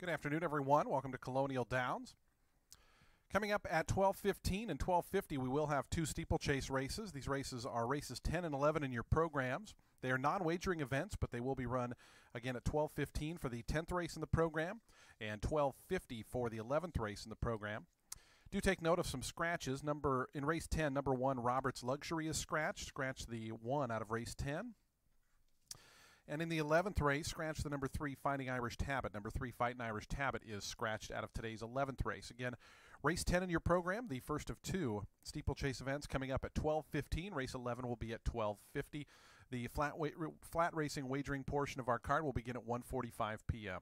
Good afternoon, everyone. Welcome to Colonial Downs. Coming up at 12:15 and 12:50, we will have two steeplechase races. These races are races 10 and 11 in your programs. They are non-wagering events, but they will be run again at 12:15 for the 10th race in the program and 12:50 for the 11th race in the program. Do take note of some scratches. Number in race 10, number 1 Roberts Luxury is scratched. Scratch the 1 out of race 10. And in the 11th race, scratch the number 3 Fighting Irish Tabit. Number 3 Fighting Irish Tabit is scratched out of today's 11th race. Again, race 10 in your program, the first of two steeplechase events coming up at 12:15. Race 11 will be at 12:50. The flat flat racing wagering portion of our card will begin at 1:45 p.m.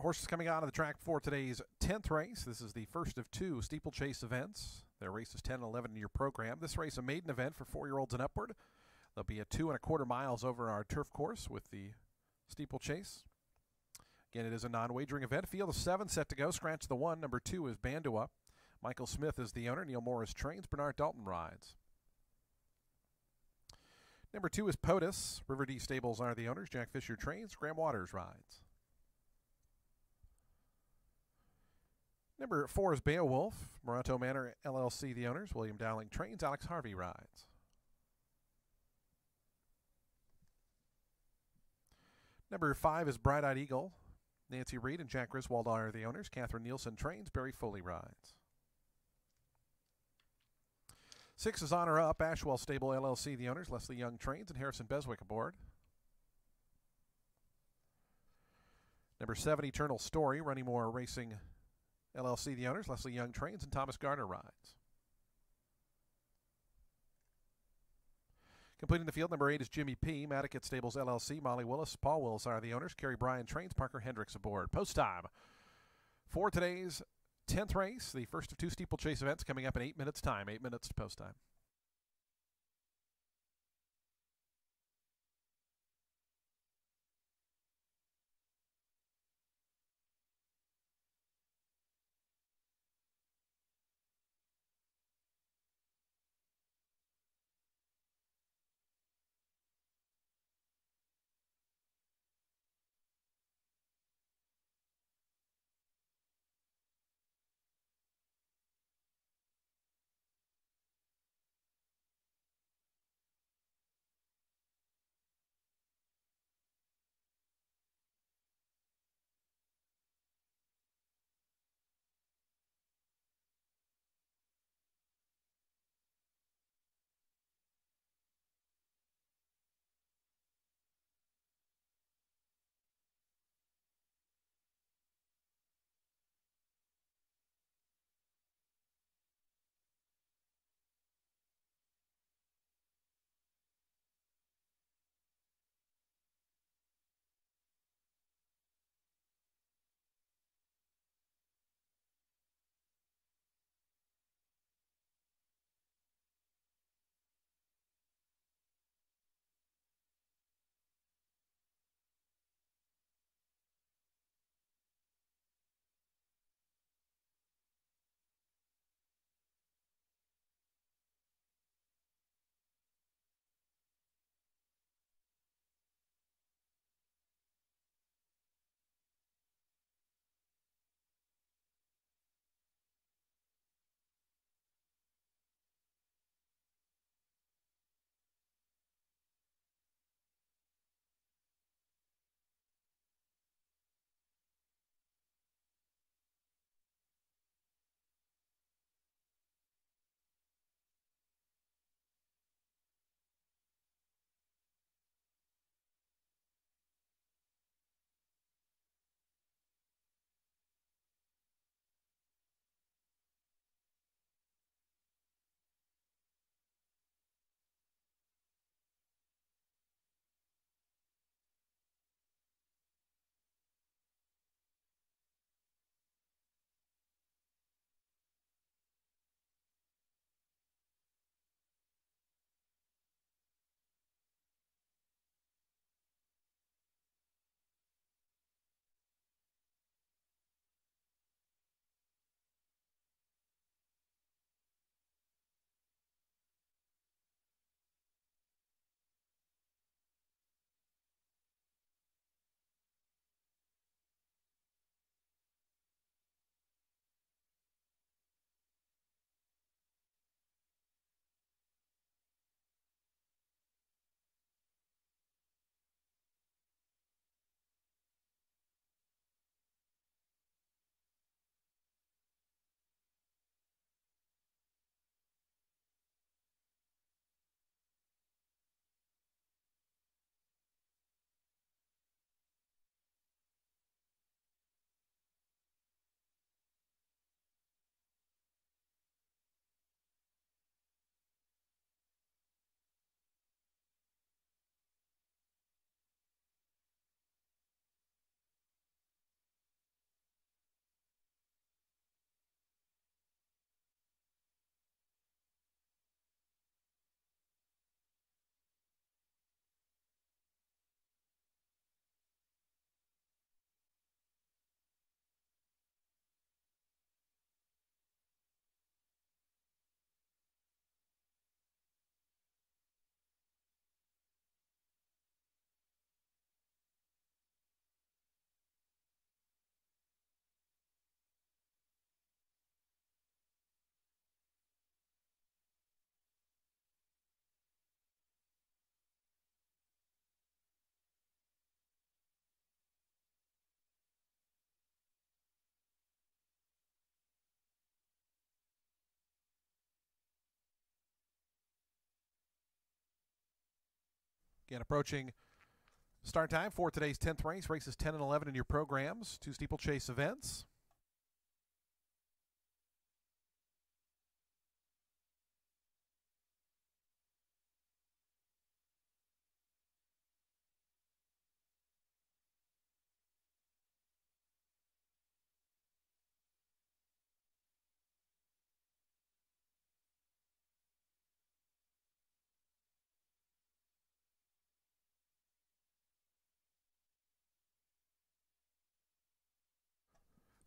horses coming out of the track for today's 10th race. This is the first of two steeplechase events. There are races 10 and 11 in your program. This race, a maiden event for four year olds and upward. There'll be a two and a quarter miles over our turf course with the steeplechase. Again, it is a non wagering event. Field of seven set to go. Scratch the one. Number two is Bandua. Michael Smith is the owner. Neil Morris trains. Bernard Dalton rides. Number two is POTUS. River D Stables are the owners. Jack Fisher trains. Graham Watters rides. Number four is Beowulf. Moronto Manor LLC, the owners. William Dowling trains. Alex Harvey rides. Number five is Bright Eyed Eagle. Nancy Reed and Jack Griswold are the owners. Catherine Nielsen trains. Barry Foley rides. Six is Honor Up, Ashwell Stable LLC, the owners, Leslie Young trains, and Harrison Beswick aboard. Number seven, Eternal Story, Runnymore Racing LLC, the owners, Leslie Young trains, and Thomas Garner rides. Completing the field, number eight is Jimmy P. Madicket Stables LLC, Molly Willis, Paul Willis are the owners, Keri Brion trains, Parker Hendricks aboard. Post time for today's 10th race, the first of two steeplechase events coming up in eight minutes' time, eight minutes to post time. And approaching start time for today's 10th race, races 10 and 11 in your programs, two steeplechase events.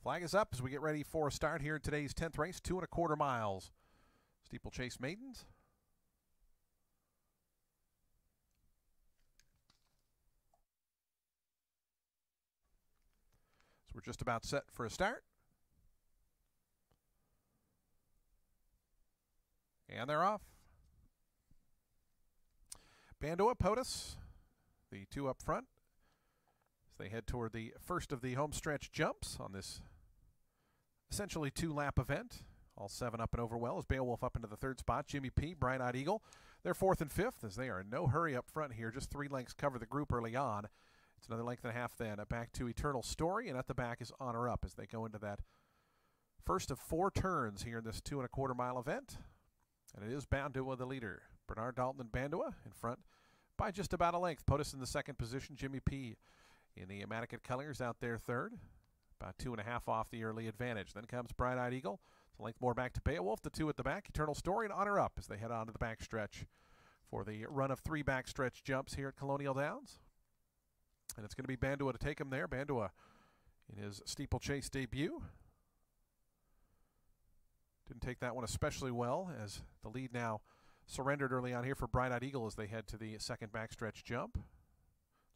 Flag is up as we get ready for a start here in today's 10th race, two and a quarter miles. Steeplechase Maidens. So we're just about set for a start. And they're off. Bandoa, POTUS, the two up front as they head toward the first of the home stretch jumps on this essentially two lap event. All seven up and over well as Beowulf up into the third spot. Jimmy P, Bright Eyed Eagle, they're fourth and fifth as they are in no hurry up front here. Just three lengths cover the group early on. It's another length and a half then. Back to Eternal Story, and at the back is Honor Up as they go into that first of four turns here in this two and a quarter mile event. And it is Bandua the leader. Bernard Dalton and Bandua in front by just about a length. POTUS in the second position. Jimmy P in the Manicat Colors out there third. About two and a half off the early advantage. Then comes Bright Eyed Eagle. It's a length more back to Beowulf. The two at the back. Eternal Story and Honor Up as they head on to the back stretch for the run of three back stretch jumps here at Colonial Downs. And it's going to be Bandua to take him there. Bandua in his steeplechase debut. Didn't take that one especially well as the lead now surrendered early on here for Bright Eyed Eagle as they head to the second backstretch jump.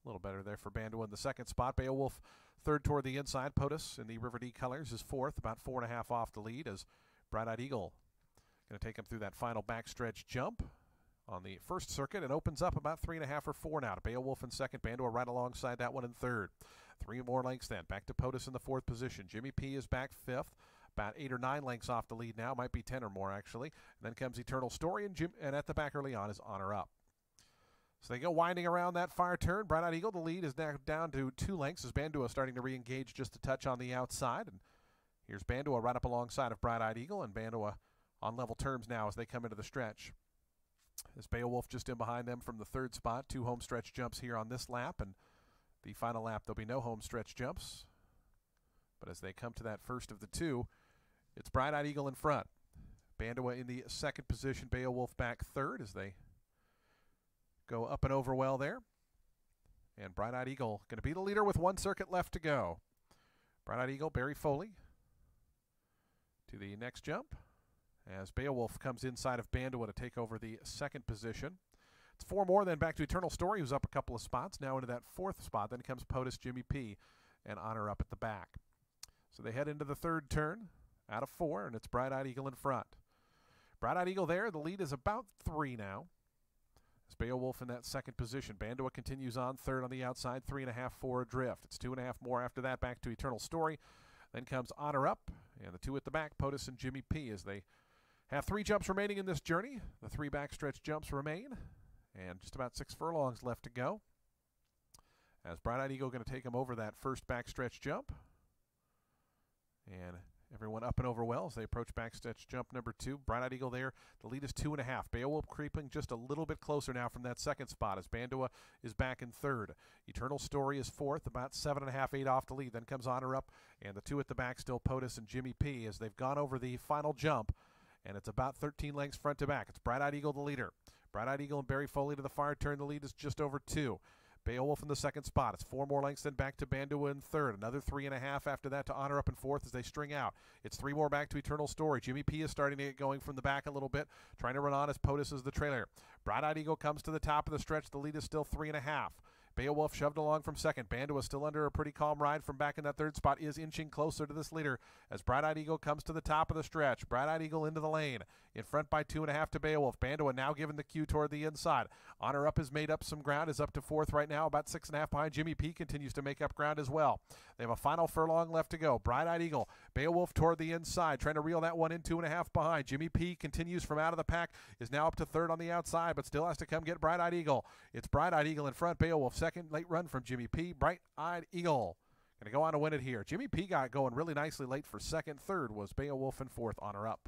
A little better there for Bandua in the second spot. Beowulf Third toward the inside, POTUS in the River D colors is fourth, about four and a half off the lead as Bright Eyed Eagle going to take him through that final backstretch jump on the first circuit and opens up about three and a half or four now to Beowulf in second, Bandua right alongside that one in third. Three more lengths then. Back to POTUS in the fourth position. Jimmy P is back fifth. About eight or nine lengths off the lead now, might be ten or more actually. And then comes Eternal Story, and, Jim, and at the back early on is Honor Up. So they go winding around that far turn. Bright Eyed Eagle, the lead is now down to two lengths as Bandua starting to re-engage just a touch on the outside. And here's Bandua right up alongside of Bright Eyed Eagle, and Bandua on level terms now as they come into the stretch. As Beowulf just in behind them from the third spot. Two home stretch jumps here on this lap, and the final lap there'll be no home stretch jumps. But as they come to that first of the two, it's Bright Eyed Eagle in front. Bandua in the second position, Beowulf back third as they go up and over well there. And Bright Eyed Eagle going to be the leader with one circuit left to go. Bright Eyed Eagle, Barry Foley to the next jump as Beowulf comes inside of Bandua to take over the second position. It's four more, then back to Eternal Story, who's up a couple of spots, now into that fourth spot. Then comes POTUS, Jimmy P, and Honor up at the back. So they head into the third turn out of four, and it's Bright Eyed Eagle in front. Bright Eyed Eagle there, the lead is about three now. It's Beowulf in that second position. Bandua continues on third on the outside, three and a half, four adrift. It's two and a half more after that, back to Eternal Story. Then comes Honor Up, and the two at the back, POTUS and Jimmy P, as they have three jumps remaining in this journey. The three backstretch jumps remain, and just about six furlongs left to go. As Bright Eyed Eagle going to take him over that first backstretch jump. And Everyone up and over well as they approach backstretch jump number two. Bright Eyed Eagle there. The lead is two and a half. Beowulf creeping just a little bit closer now from that second spot as Bandua is back in third. Eternal Story is fourth, about seven and a half, eight off the lead. Then comes Honor up, and the two at the back still POTUS and Jimmy P as they've gone over the final jump, and it's about 13 lengths front to back. It's Bright Eyed Eagle the leader. Bright Eyed Eagle and Barry Foley to the far turn. The lead is just over two. Beowulf in the second spot. It's four more lengths then back to Bandua in third. Another three and a half after that to Honor up in fourth as they string out. It's three more back to Eternal Story. Jimmy P is starting to get going from the back a little bit, trying to run on as POTUS is the trailer. Bright Eyed Eagle comes to the top of the stretch. The lead is still three and a half. Beowulf shoved along from second. Bandua still under a pretty calm ride from back in that third spot, is inching closer to this leader as Bright Eyed Eagle comes to the top of the stretch. Bright Eyed Eagle into the lane. In front by two and a half to Beowulf. Bandua now given the cue toward the inside. Honor Up has made up some ground, is up to fourth right now, about six and a half behind. Jimmy P continues to make up ground as well. They have a final furlong left to go. Bright Eyed Eagle, Beowulf toward the inside, trying to reel that one in two and a half behind. Jimmy P continues from out of the pack, is now up to third on the outside, but still has to come get Bright Eyed Eagle. It's Bright Eyed Eagle in front. Beowulf second, late run from Jimmy P. Bright Eyed Eagle. Going to go on to win it here. Jimmy P got going really nicely late for second. Third was Beowulf and fourth, Honor Up.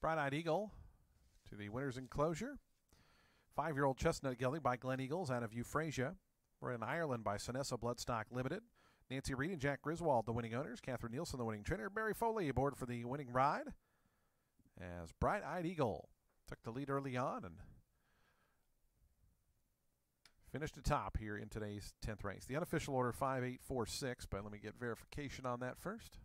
Bright Eyed Eagle to the winner's enclosure. Five year old Chestnut Gully by Gleneagles out of Euphrasia. We're in Ireland by Sonessa Bloodstock Limited. Nancy Reed and Jack Griswold, the winning owners. Catherine Nielsen, the winning trainer. Barry Foley aboard for the winning ride. As Bright Eyed Eagle took the lead early on and finished atop here in today's 10th race. The unofficial order 5846, but let me get verification on that first.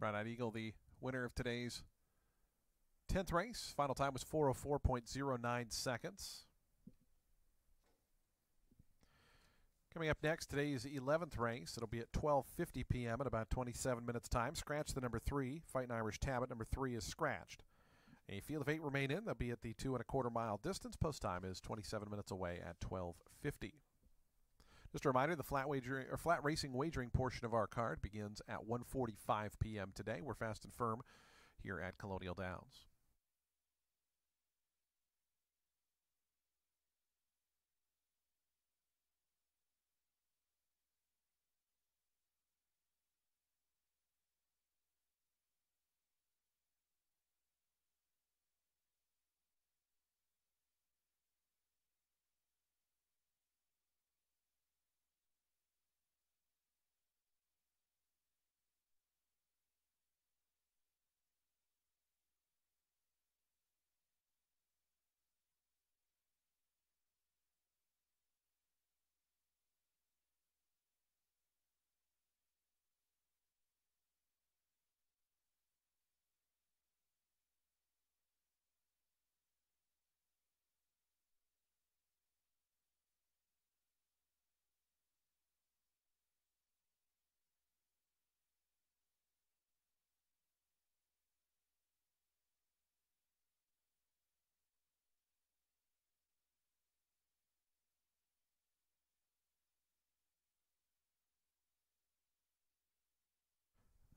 Brown Eyed Eagle, the winner of today's 10th race. Final time was 404.09 seconds. Coming up next, today's 11th race. It'll be at 12:50 p.m. in about 27 minutes time. Scratch the number three. Fighting Irish Tabit. Number three is scratched. A field of eight remain in. They'll be at the two and a quarter mile distance. Post time is 27 minutes away at 12:50. Just a reminder: the flat wagering or flat racing wagering portion of our card begins at 1:45 p.m. today. We're fast and firm here at Colonial Downs.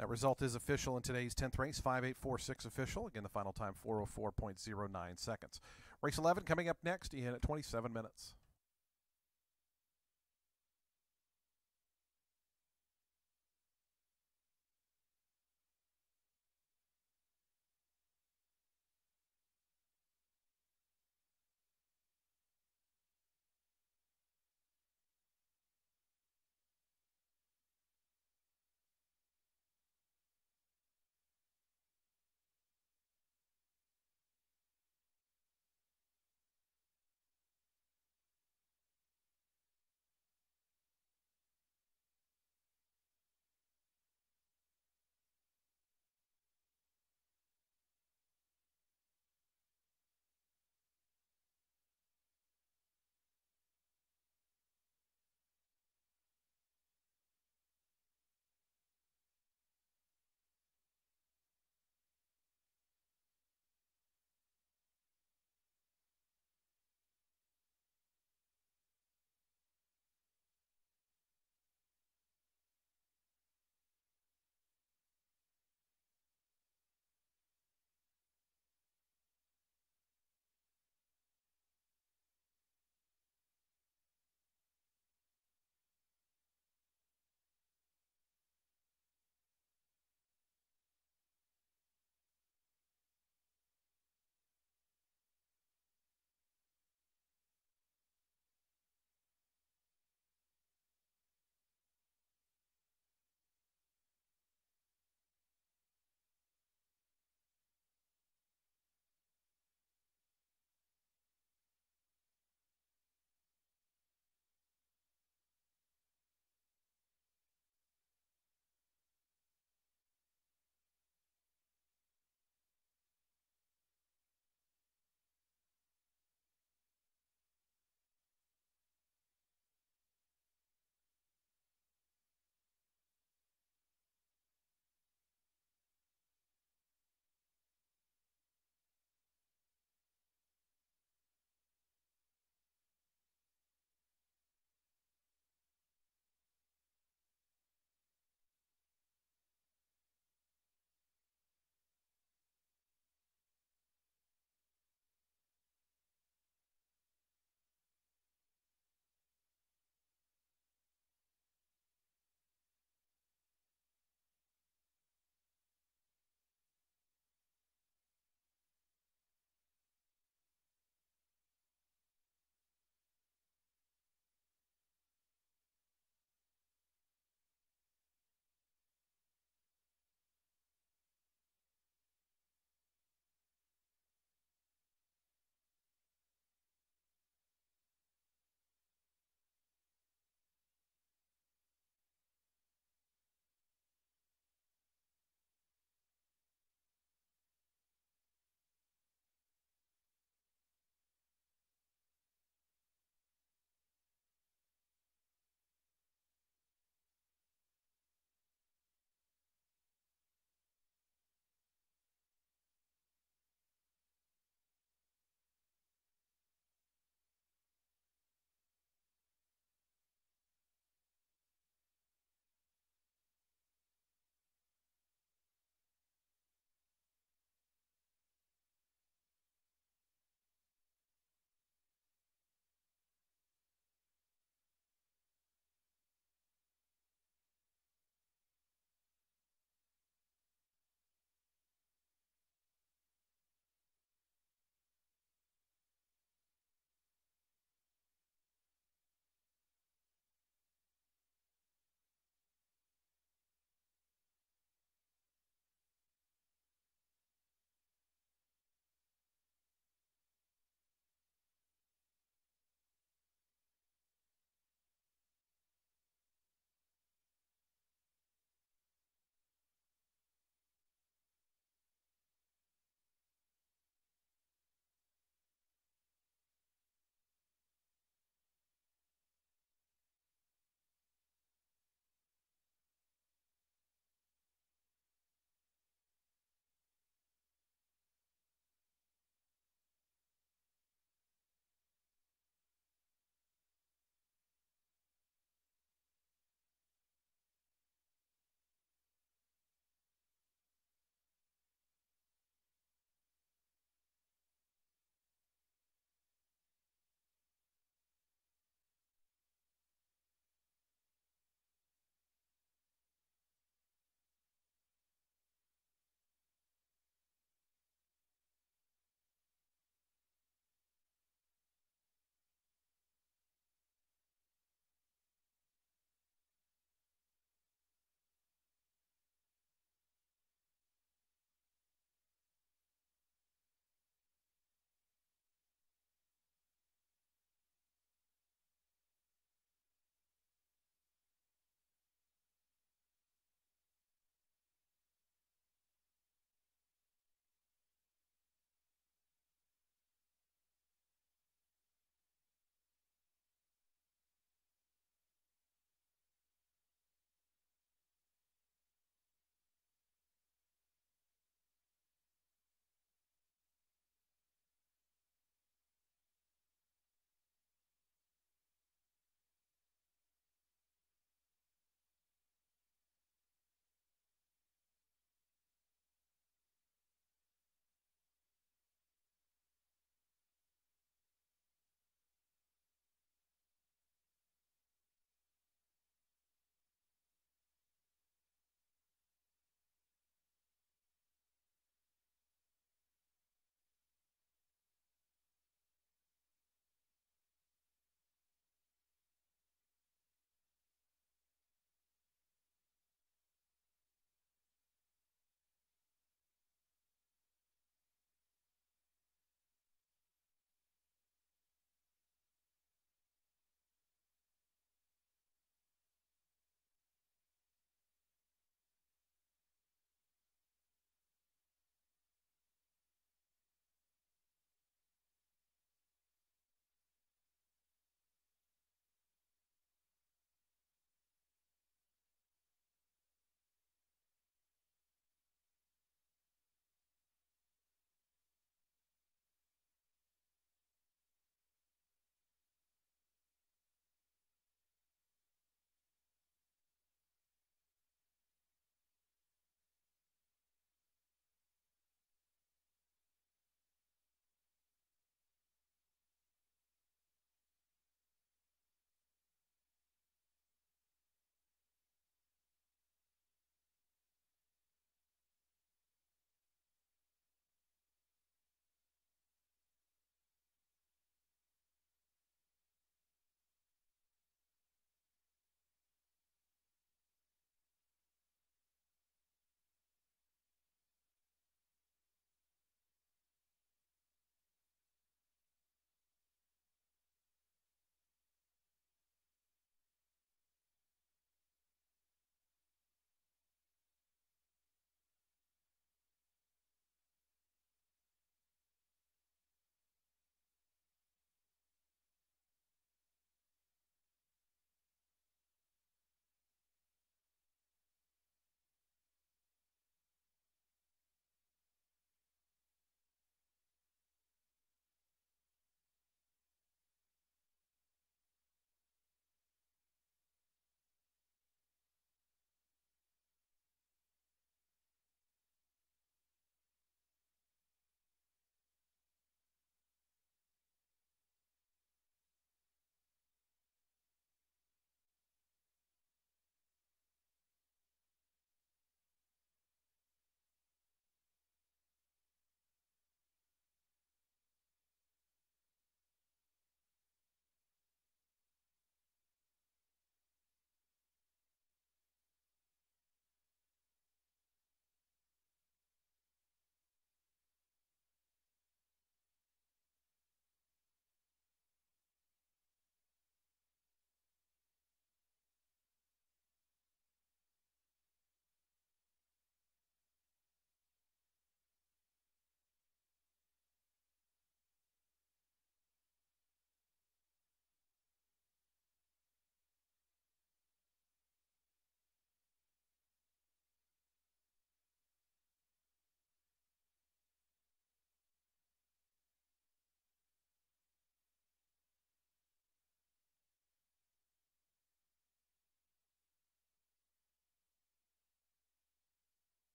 That result is official in today's 10th race, 5846 official. Again, the final time 404.09 seconds. Race 11 coming up next in at 27 minutes.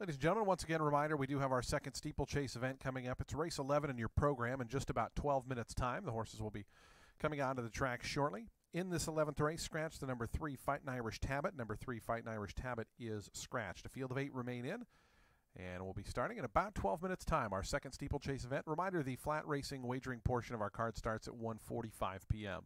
Ladies and gentlemen, once again, reminder we do have our second steeplechase event coming up. It's race 11 in your program in just about 12 minutes' time. The horses will be coming onto the track shortly. In this 11th race, scratch the number 3 Fightin' Irish Tabit. Number 3 Fightin' Irish Tabit is scratched. A field of eight remain in, and we'll be starting in about 12 minutes' time. Our second steeplechase event. Reminder the flat racing wagering portion of our card starts at 1.45 p.m.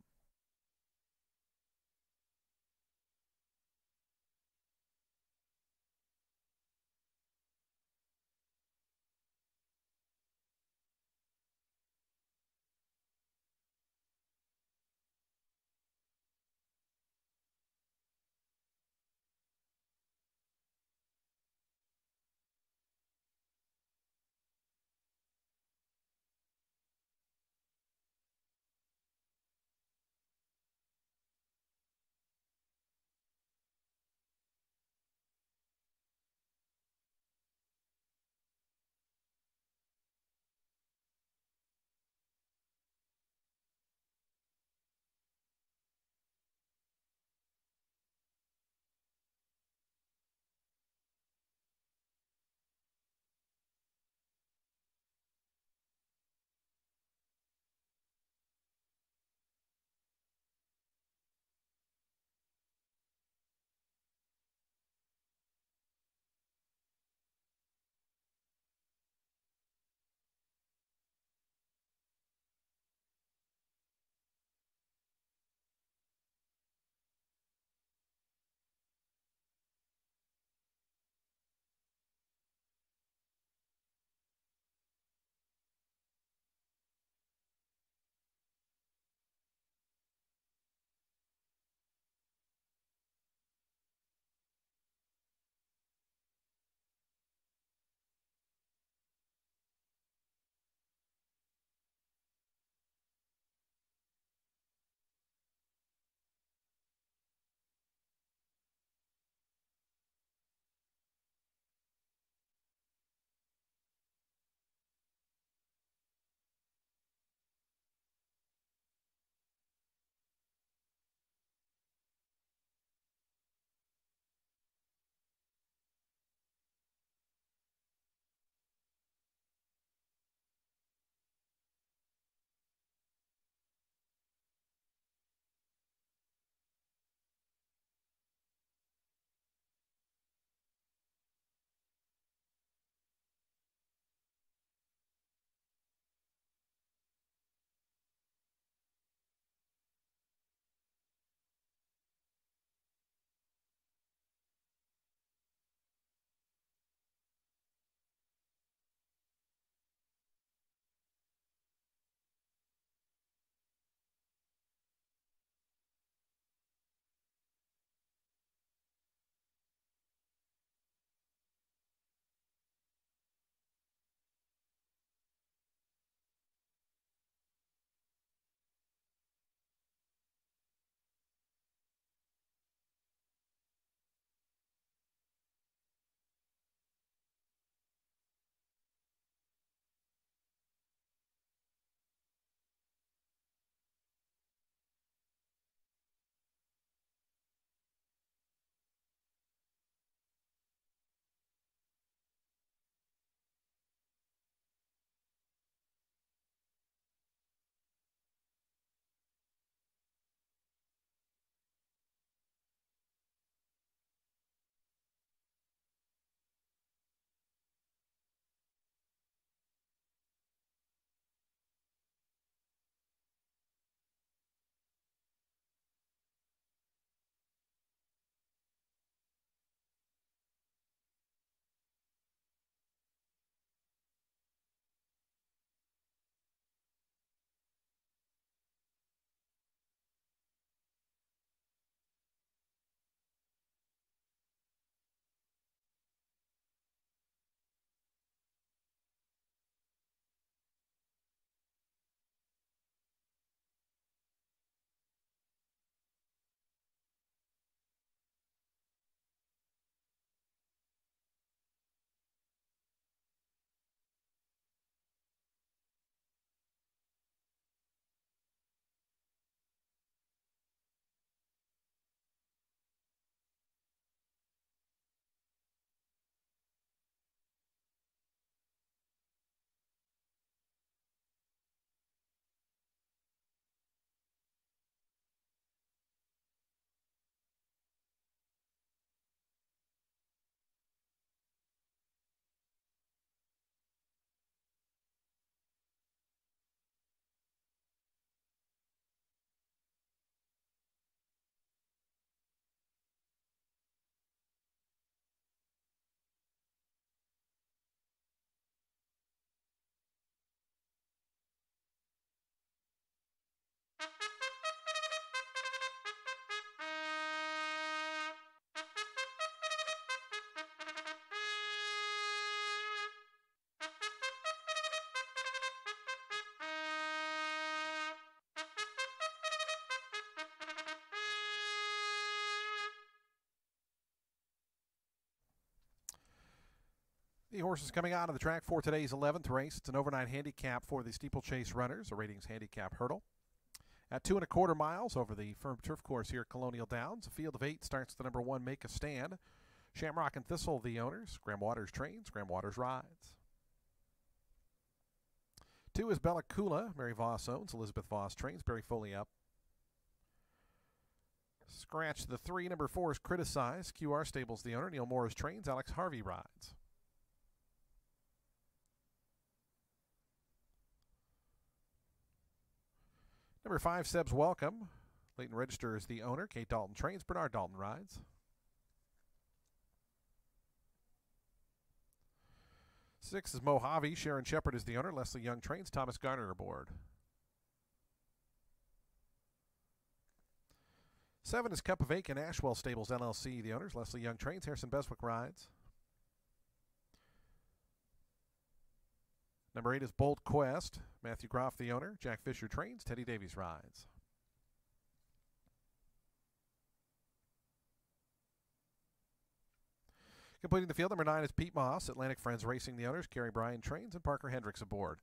The horses coming out of the track for today's 11th race. It's an overnight handicap for the steeplechase runners, a ratings handicap hurdle. At two and a quarter miles over the firm turf course here at Colonial Downs, a field of eight starts the number one Make a Stand. Shamrock and Thistle, the owners. Graham Watters trains, Graham Watters rides. Two is Bella Coola. Mary Voss owns. Elizabeth Voss trains. Barry Foley up. Scratch the three. Number four is Criticized. QR Stables, the owner. Neil Morris trains. Alex Harvey rides. Number five, Seb's Welcome. Leighton Register is the owner. Kate Dalton trains. Bernard Dalton rides. Six is Mojave. Sharon Shepard is the owner. Leslie Young trains. Thomas Garner aboard. Seven is Cup of Aiken Ashwell Stables LLC, the owners. Leslie Young trains. Harrison Beswick rides. Number eight is Bolt Quest. Matthew Groff, the owner. Jack Fisher trains. Teddy Davies rides. Completing the field, number nine is Pete Moss. Atlantic Friends Racing, the owners. Keri Brion trains and Parker Hendricks aboard.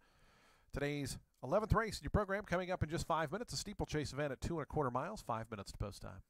Today's 11th race in your program coming up in just five minutes. A steeplechase event at two and a quarter miles. Five minutes to post time.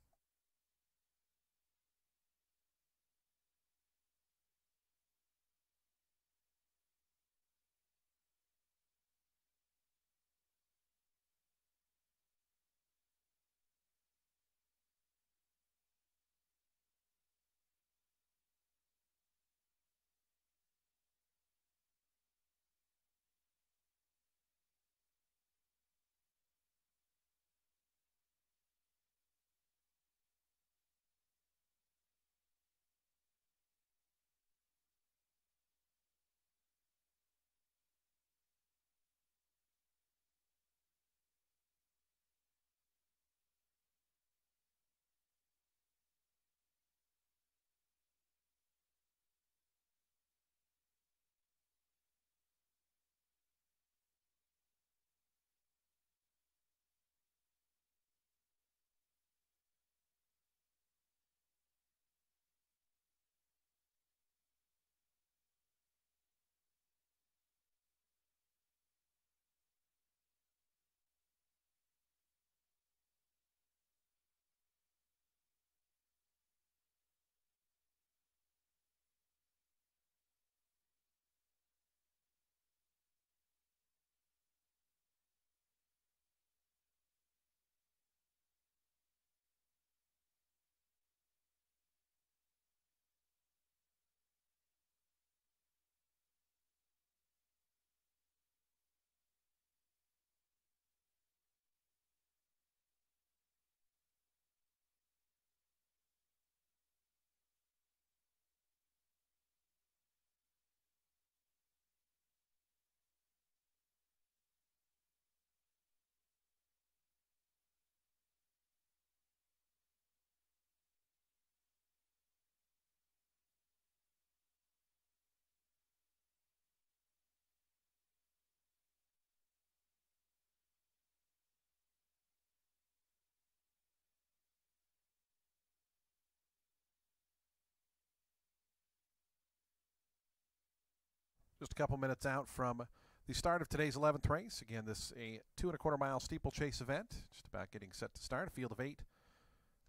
Just a couple minutes out from the start of today's 11th race. Again, this a two and a quarter mile steeplechase event, just about getting set to start. A field of eight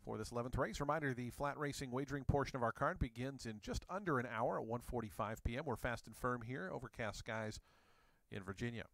for this 11th race. Reminder: the flat racing wagering portion of our card begins in just under an hour at 1:45 p.m. We're fast and firm here, overcast skies in Virginia.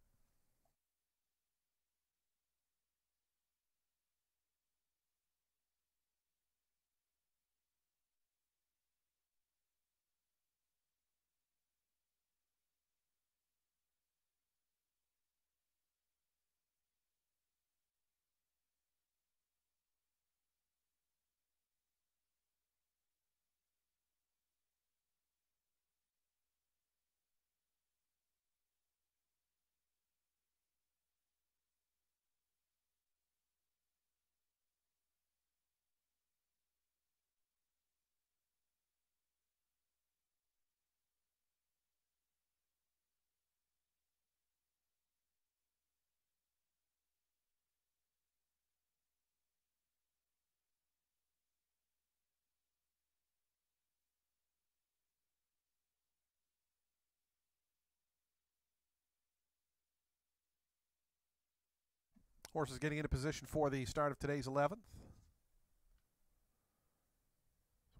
Horses getting into position for the start of today's 11th.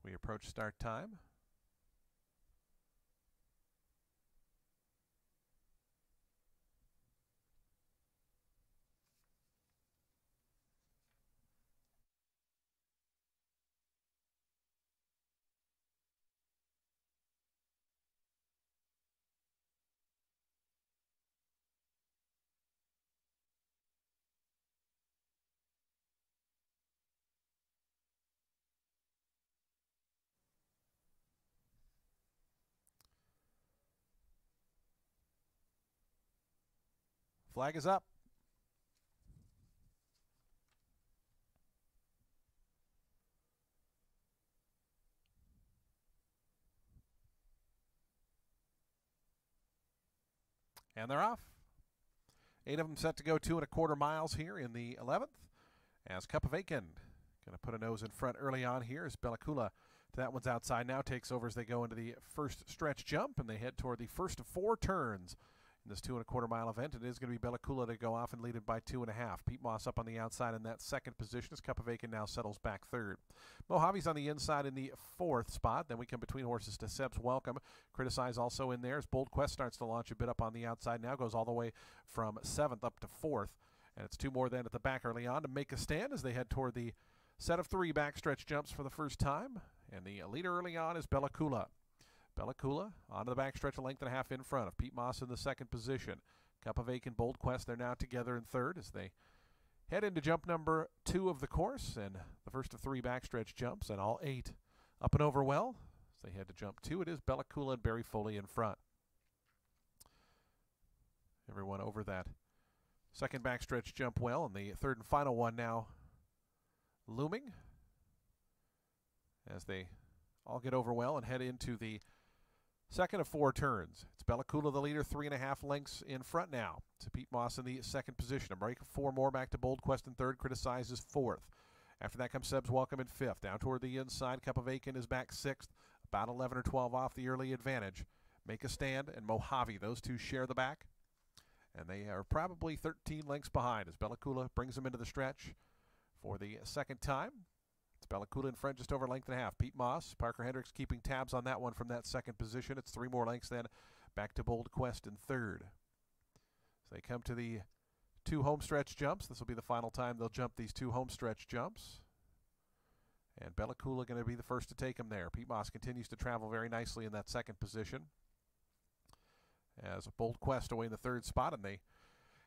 We approach start time. Flag is up. And they're off. Eight of them set to go two and a quarter miles here in the 11th. As Cup of Aiken going to put a nose in front early on here as Bella Coola that one's outside now takes over as they go into the first stretch jump and they head toward the first of four turns in this two and a quarter mile event. It is going to be Bella Bellacula to go off and lead it by two and a half. Pete Moss up on the outside in that second position as Cup of Aiken now settles back third. Mojave's on the inside in the fourth spot. Then we come between horses to Seb's Welcome. Criticize also in there as Bold Quest starts to launch a bit up on the outside now, goes all the way from seventh up to fourth. And it's two more then at the back early on to make a stand as they head toward the set of three backstretch jumps for the first time. And the leader early on is Bella Coola. Bella Coola onto the backstretch, a length and a half in front of Pete Moss in the second position. Cup of Aiken, Bold Quest, they're now together in third as they head into jump number two of the course and the first of three backstretch jumps and all eight up and over well. As they head to jump two, it is Bella Coola and Barry Foley in front. Everyone over that second backstretch jump well, and the third and final one now looming as they all get over well and head into the Second of four turns. It's Bella Coola, the leader, three and a half lengths in front now. To Pete Moss in the second position. A break of four more back to Bold Quest in third. Criticizes fourth. After that comes Seb's Welcome in fifth. Down toward the inside, Cup of Aiken is back sixth. About 11 or 12 off the early advantage. Make a stand and Mojave. Those two share the back. And they are probably 13 lengths behind as Bella Coola brings them into the stretch for the second time. Bella Coola in front, just over length and a half. Pete Moss, Parker Hendricks keeping tabs on that one from that second position. It's three more lengths then. Back to Bold Quest in third. So they come to the two home stretch jumps. This will be the final time they'll jump these two home stretch jumps. And Bella Coola going to be the first to take them there. Pete Moss continues to travel very nicely in that second position. As Bold Quest away in the third spot, and they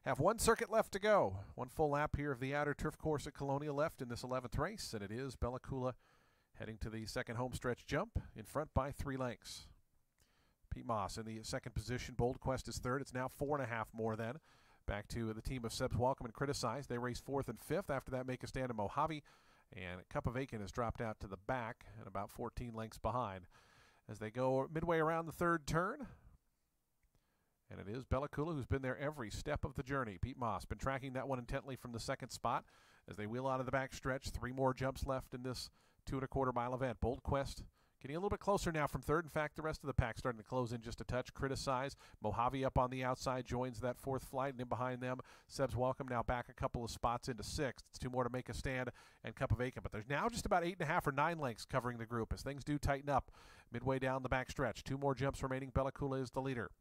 have one circuit left to go. One full lap here of the outer turf course at Colonial left in this 11th race, and it is Bella Coola heading to the second homestretch jump in front by three lengths. Pete Moss in the second position. Bold Quest is third. It's now four and a half more then. Back to the team of Seb's Welcome and Criticize. They race fourth and fifth. After that, make a stand in Mojave. And Cup of Aiken has dropped out to the back and about 14 lengths behind. As they go midway around the third turn, and it is Bella Coola who's been there every step of the journey. Pete Moss been tracking that one intently from the second spot as they wheel out of the back stretch. Three more jumps left in this two and a quarter mile event. Bold Quest getting a little bit closer now from third. In fact, the rest of the pack starting to close in just a touch. Criticize. Mojave up on the outside joins that fourth flight, and in behind them, Seb's Welcome now back a couple of spots into sixth. It's two more to make a stand and Cup of Aiken, but there's now just about eight and a half or nine lengths covering the group as things do tighten up midway down the back stretch. Two more jumps remaining. Bella Coola is the leader.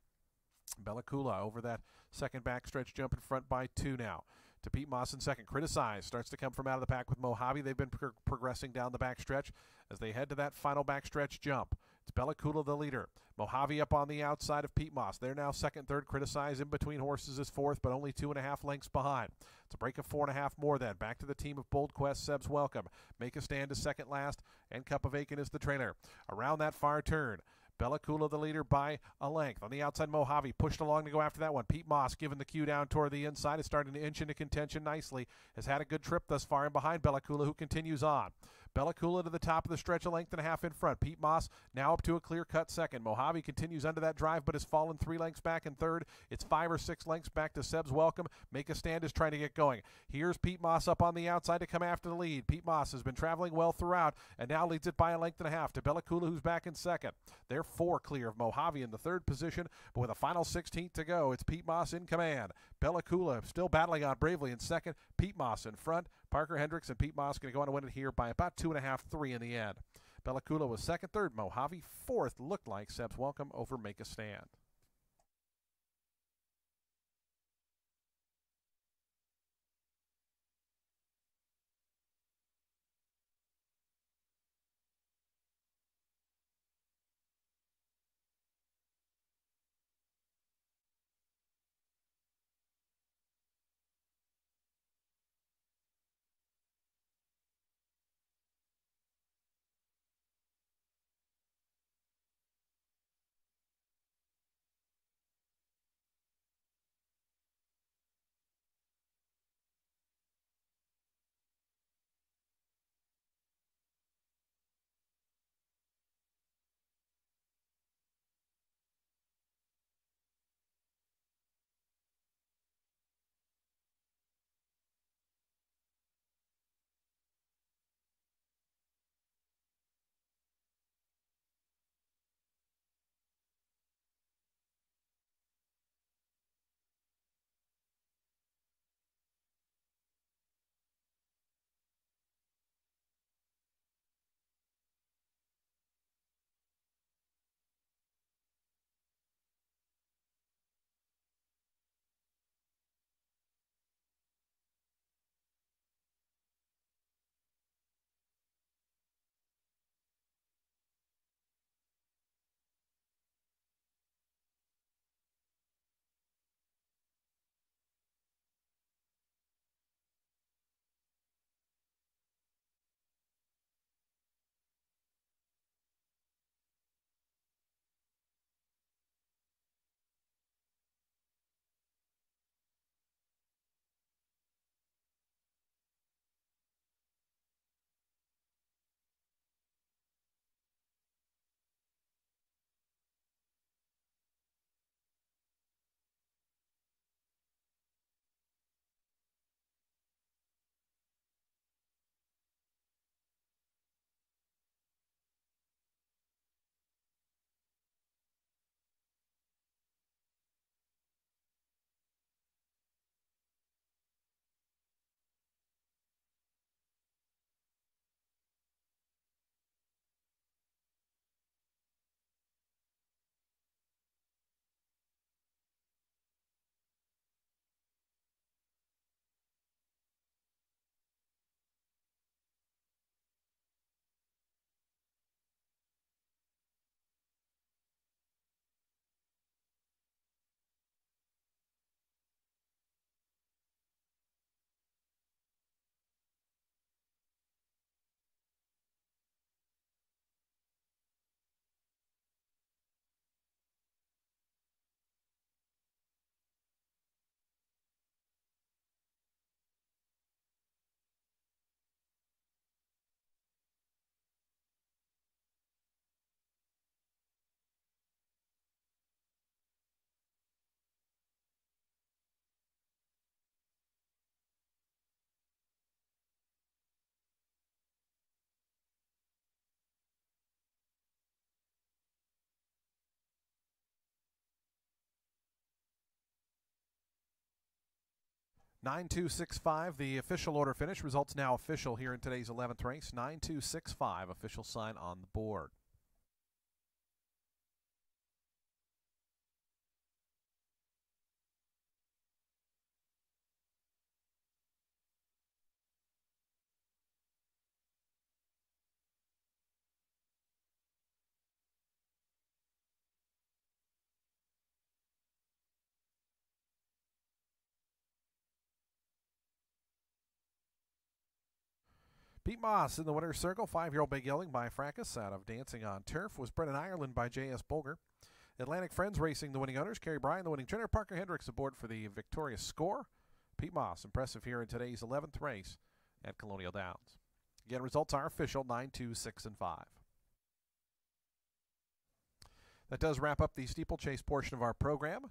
Bella Coola over that second backstretch jump in front by two now. To Pete Moss in second. Criticized starts to come from out of the pack with Mojave. They've been pro progressing down the backstretch as they head to that final backstretch jump. It's Bella Coola the leader. Mojave up on the outside of Pete Moss. They're now second, third. Criticized in between horses is fourth, but only two and a half lengths behind. It's a break of four and a half more then. Back to the team of Bold Quest. Seb's welcome. Make a stand to second last, and Cup of Aiken is the trailer. Around that far turn. Bella Coola the leader by a length. On the outside, Mojave pushed along to go after that one. Pete Moss giving the cue down toward the inside. Is starting to inch into contention nicely. Has had a good trip thus far and behind Bella Coola, who continues on. Bella Coola to the top of the stretch, a length and a half in front. Pete Moss now up to a clear cut second. Mojave continues under that drive, but has fallen three lengths back in third. It's five or six lengths back to Seb's Welcome. Make a stand is trying to get going. Here's Pete Moss up on the outside to come after the lead. Pete Moss has been traveling well throughout and now leads it by a length and a half to Bella Coola, who's back in second. They're four clear of Mojave in the third position, but with a final 16th to go, it's Pete Moss in command. Bella Coola still battling on bravely in second. Pete Moss in front. Parker Hendricks and Pete Moss going to go on to win it here by about two and a half, three in the end. Bella Coola was second, third. Mojave fourth. Looked like Seb's welcome over Make a Stand. Nine two six five. The official order finish results now official here in today's eleventh race. Nine two six five. Official sign on the board. Pete Moss in the winner's circle, five-year-old bay gelding by Fracas out of Dancing on Turf was bred in Ireland by J.S. Bolger. Atlantic Friends Racing, the winning owners. Keri Brion, the winning trainer. Parker Hendricks aboard for the victorious score. Pete Moss, impressive here in today's 11th race at Colonial Downs. Again, results are official 9 2, 6 and 5. That does wrap up the steeplechase portion of our program.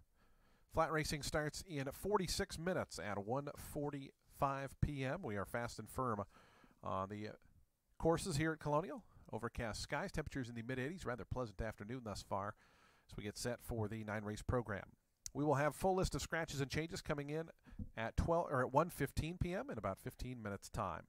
Flat racing starts in 46 minutes at 1:45 p.m. We are fast and firm on the uh, courses here at Colonial. Overcast skies, temperatures in the mid 80s, rather pleasant afternoon thus far as we get set for the nine race program. We will have full list of scratches and changes coming in at 12 or at 1:15 p.m. in about 15 minutes time.